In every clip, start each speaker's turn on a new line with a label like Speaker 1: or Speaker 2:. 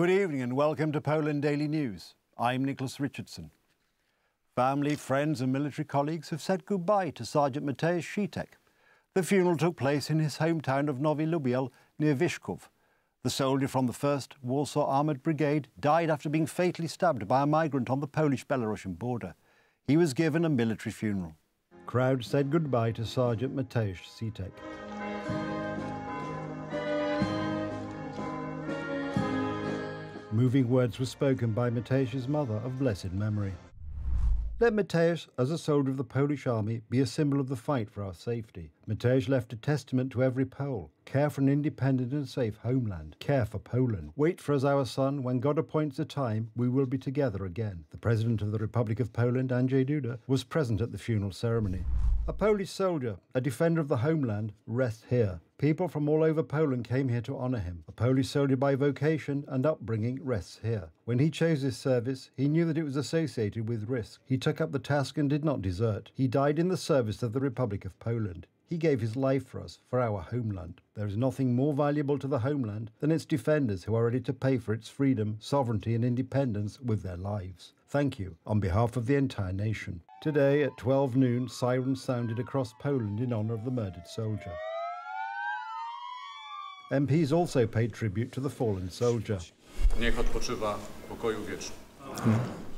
Speaker 1: Good evening and welcome to Poland Daily News. I'm Nicholas Richardson. Family, friends, and military colleagues have said goodbye to Sergeant Mateusz Sitek. The funeral took place in his hometown of Nowy Lubiel near Wyszków. The soldier from the 1st Warsaw Armoured Brigade died after being fatally stabbed by a migrant on the Polish Belarusian border. He was given a military funeral. Crowd said goodbye to Sergeant Mateusz Sitek. Moving words were spoken by Mateusz's mother of blessed memory. Let Mateusz, as a soldier of the Polish army, be a symbol of the fight for our safety. Mateusz left a testament to every Pole. Care for an independent and safe homeland. Care for Poland. Wait for us, our son. When God appoints a time, we will be together again. The President of the Republic of Poland, Andrzej Duda, was present at the funeral ceremony. A Polish soldier, a defender of the homeland, rests here. People from all over Poland came here to honour him. A Polish soldier by vocation and upbringing rests here. When he chose this service, he knew that it was associated with risk. He took up the task and did not desert. He died in the service of the Republic of Poland. He gave his life for us, for our homeland. There is nothing more valuable to the homeland than its defenders who are ready to pay for its freedom, sovereignty, and independence with their lives. Thank you on behalf of the entire nation. Today at 12 noon, sirens sounded across Poland in honour of the murdered soldier. MPs also paid tribute to the fallen soldier.
Speaker 2: Niech odpoczywa w pokoju wiecznym.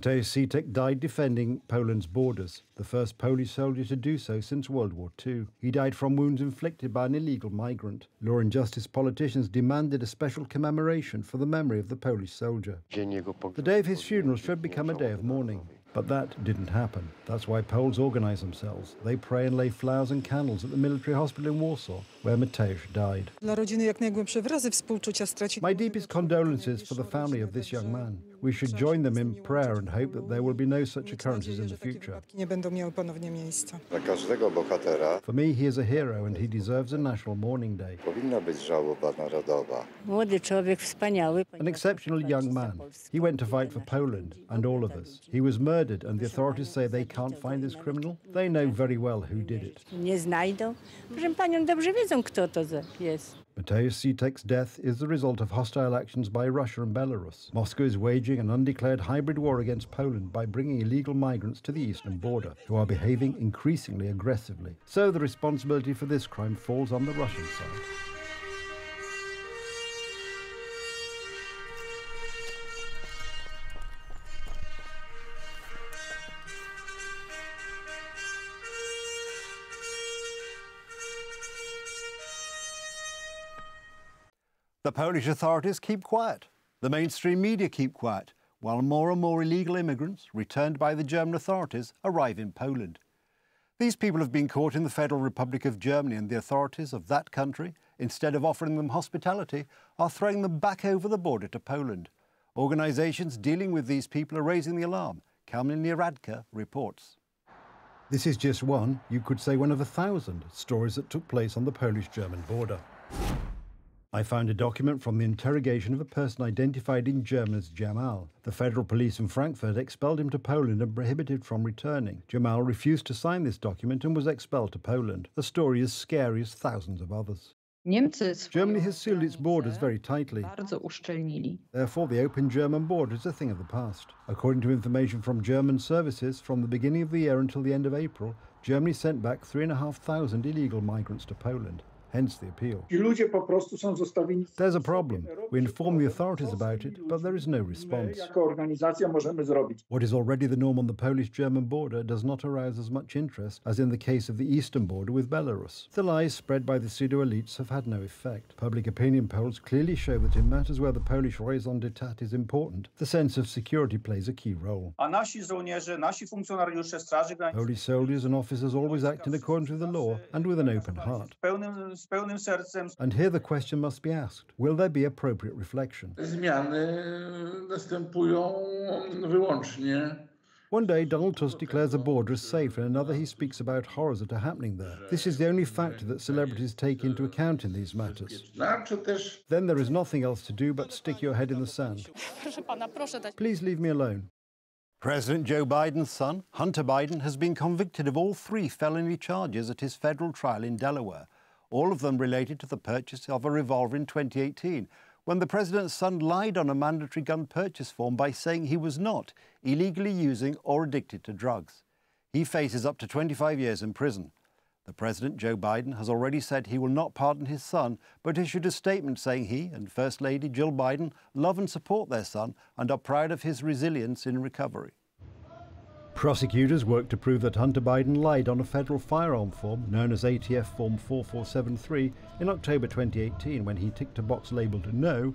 Speaker 1: Mateusz Sitek died defending Poland's borders, the first Polish soldier to do so since World War II. He died from wounds inflicted by an illegal migrant. Law and justice politicians demanded a special commemoration for the memory of the Polish soldier. The day of his funeral should become a day of mourning. But that didn't happen. That's why Poles organize themselves. They pray and lay flowers and candles at the military hospital in Warsaw, where Mateusz died.
Speaker 3: Dla rodziny jak najgłębsze wyrazy współczucia straci.
Speaker 1: My deepest condolences for the family of this young man. We should join them in prayer and hope that there will be no such occurrences in the future.
Speaker 3: Nie będą miały ponownie miejsca.
Speaker 4: Dla każdego bohatera
Speaker 1: For me, he is a hero and he deserves a national mourning day.
Speaker 4: powinna być żałoba narodowa.
Speaker 5: Młody człowiek, wspaniały.
Speaker 1: An exceptional young man. He went to fight for Poland and all of us. He was murdered, and the authorities say they can't find this criminal. They know very well who did it.
Speaker 5: Nie znajdą. Proszę panią, dobrze wiedzą, kto to jest.
Speaker 1: Mateusz Sitek's death is the result of hostile actions by Russia and Belarus. Moscow is waging an undeclared hybrid war against Poland by bringing illegal migrants to the eastern border, who are behaving increasingly aggressively. So the responsibility for this crime falls on the Russian side. The Polish authorities keep quiet. The mainstream media keep quiet, while more and more illegal immigrants, returned by the German authorities, arrive in Poland. These people have been caught in the Federal Republic of Germany, and the authorities of that country, instead of offering them hospitality, are throwing them back over the border to Poland. Organisations dealing with these people are raising the alarm. Kamil Nieradka reports. This is just one, you could say one of a thousand, stories that took place on the Polish German border. I found a document from the interrogation of a person identified in German as Jamal. The federal police in Frankfurt expelled him to Poland and prohibited from returning. Jamal refused to sign this document and was expelled to Poland. A story as scary as thousands of others. Germany has sealed its borders very tightly. Therefore, the open German border is a thing of the past. According to information from German services, from the beginning of the year until the end of April, Germany sent back 3,500 illegal migrants to Poland. Hence the appeal.
Speaker 6: Ci ludzie po prostu są zostawieni.
Speaker 1: There's a problem. We inform the authorities about it, but there is no response.
Speaker 6: jako organizacja możemy zrobić.
Speaker 1: What is already the norm on the Polish German border does not arouse as much interest as in the case of the eastern border with Belarus. The lies spread by the pseudo elites have had no effect. Public opinion polls clearly show that in matters where the Polish raison d'etat is important, the sense of security plays a key role.
Speaker 7: A nasi żołnierze, nasi funkcjonariusze Straży Granicznej
Speaker 1: Polish soldiers and officers always act in accordance with the law and with an open heart.
Speaker 7: Z pełnym, z pełnym sercem
Speaker 1: And here the question must be asked will there be appropriate reflection?
Speaker 8: Zmiany następują wyłącznie
Speaker 1: One day, Donald Tusk declares a border as safe, and another he speaks about horrors that are happening there. This is the only factor that celebrities take into account in these matters. Then there is nothing else to do but stick your head in the sand.
Speaker 9: Proszę pana, proszę dać.
Speaker 1: Please leave me alone. President Joe Biden's son, Hunter Biden, has been convicted of all three felony charges at his federal trial in Delaware, all of them related to the purchase of a revolver in 2018, when the president's son lied on a mandatory gun purchase form by saying he was not illegally using or addicted to drugs. He faces up to 25 years in prison. The President, Joe Biden, has already said he will not pardon his son, but issued a statement saying he and First Lady Jill Biden love and support their son and are proud of his resilience in recovery. Prosecutors worked to prove that Hunter Biden lied on a federal firearm form known as ATF Form 4473 in October 2018 when he ticked a box labeled No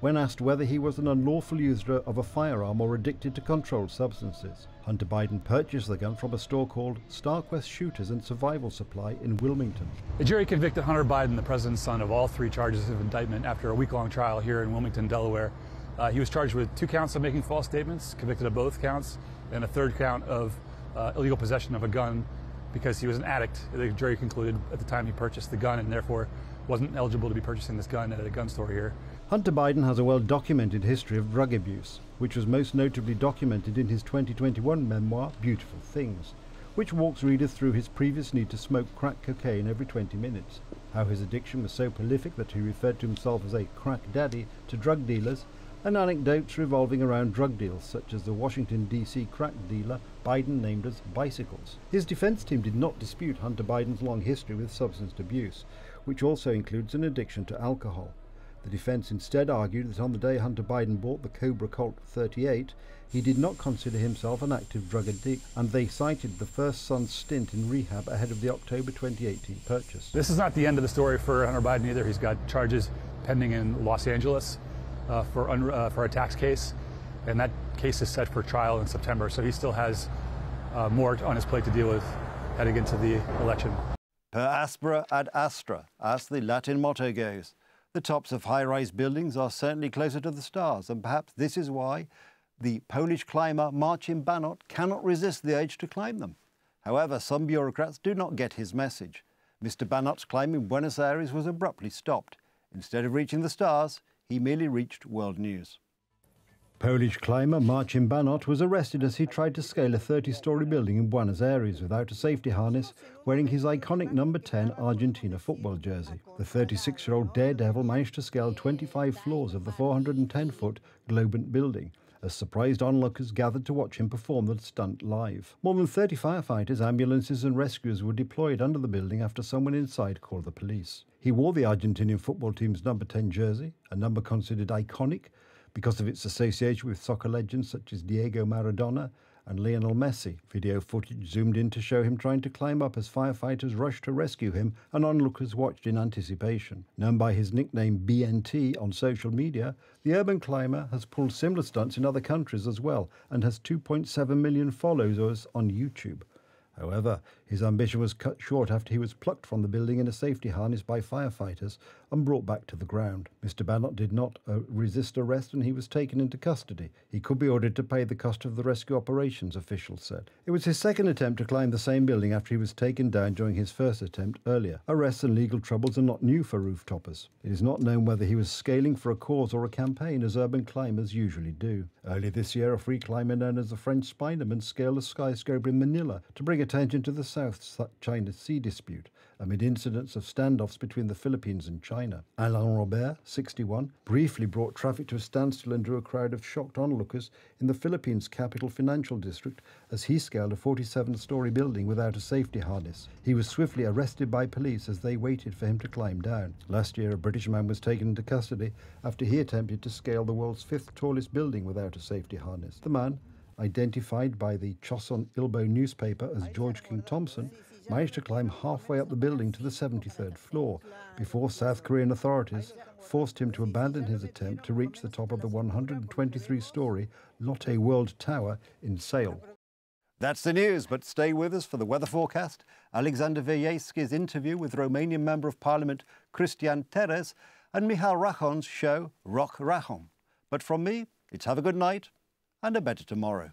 Speaker 1: when asked whether he was an unlawful user of a firearm or addicted to controlled substances. Hunter Biden purchased the gun from a store called StarQuest Shooters and Survival Supply in Wilmington.
Speaker 10: The jury convicted Hunter Biden, the president's son, of all three charges of indictment after a week long trial here in Wilmington, Delaware. Uh, he was charged with two counts of making false statements, convicted of both counts, and a third count of uh, illegal possession of a gun because he was an addict. The jury concluded at the time he purchased the gun and therefore wasn't eligible to be purchasing this gun at a gun store here.
Speaker 1: Hunter Biden has a well documented history of drug abuse, which was most notably documented in his 2021 memoir, Beautiful Things, which walks readers through his previous need to smoke crack cocaine every 20 minutes, how his addiction was so prolific that he referred to himself as a crack daddy to drug dealers, and anecdotes revolving around drug deals, such as the Washington, D.C. crack dealer Biden named as Bicycles. His defense team did not dispute Hunter Biden's long history with substance abuse, which also includes an addiction to alcohol. The defense instead argued that on the day Hunter Biden bought the Cobra Colt 38, he did not consider himself an active drug addict, and they cited the first son's stint in rehab ahead of the October 2018 purchase.
Speaker 10: This is not the end of the story for Hunter Biden either. He's got charges pending in Los Angeles uh, for, uh, for a tax case, and that case is set for trial in September, so he still has uh, more on his plate to deal with heading into the election.
Speaker 1: Per aspera ad astra, as the Latin motto goes. The tops of high rise buildings are certainly closer to the stars, and perhaps this is why the Polish climber Marcin Banot cannot resist the urge to climb them. However, some bureaucrats do not get his message. Mr. Banot's climb in Buenos Aires was abruptly stopped. Instead of reaching the stars, he merely reached world news. Polish climber Marcin Banot was arrested as he tried to scale a 30 story building in Buenos Aires without a safety harness, wearing his iconic number 10 Argentina football jersey. The 36 year old daredevil managed to scale 25 floors of the 410 foot Globant building, as surprised onlookers gathered to watch him perform the stunt live. More than 30 firefighters, ambulances, and rescuers were deployed under the building after someone inside called the police. He wore the Argentinian football team's number 10 jersey, a number considered iconic because of its association with soccer legends such as Diego Maradona and Lionel Messi. Video footage zoomed in to show him trying to climb up as firefighters rushed to rescue him and onlookers watched in anticipation. Known by his nickname BNT on social media, the urban climber has pulled similar stunts in other countries as well and has 2.7 million followers on YouTube. However, his ambition was cut short after he was plucked from the building in a safety harness by firefighters and brought back to the ground. Mr. Banot did not uh, resist arrest and he was taken into custody. He could be ordered to pay the cost of the rescue operations, officials said. It was his second attempt to climb the same building after he was taken down during his first attempt earlier. Arrests and legal troubles are not new for rooftopers. It is not known whether he was scaling for a cause or a campaign, as urban climbers usually do. Earlier this year, a free climber known as the French Spiderman scaled a skyscraper in Manila to bring attention to the South China Sea dispute amid incidents of standoffs between the Philippines and China. Alain Robert, 61, briefly brought traffic to a standstill and drew a crowd of shocked onlookers in the Philippines' capital financial district as he scaled a 47 story building without a safety harness. He was swiftly arrested by police as they waited for him to climb down. Last year, a British man was taken into custody after he attempted to scale the world's fifth tallest building without a safety harness. The man, identified by the Chosun Ilbo newspaper as George King Thompson, managed to climb halfway up the building to the 73rd floor before South Korean authorities forced him to abandon his attempt to reach the top of the 123 story Lotte World Tower in Seoul. That's the news, but stay with us for the weather forecast, Alexander Viejski's interview with Romanian Member of Parliament Cristian Terheș and Michal Rachon's show Rock Rachon. But from me, it's have a good night and a better tomorrow.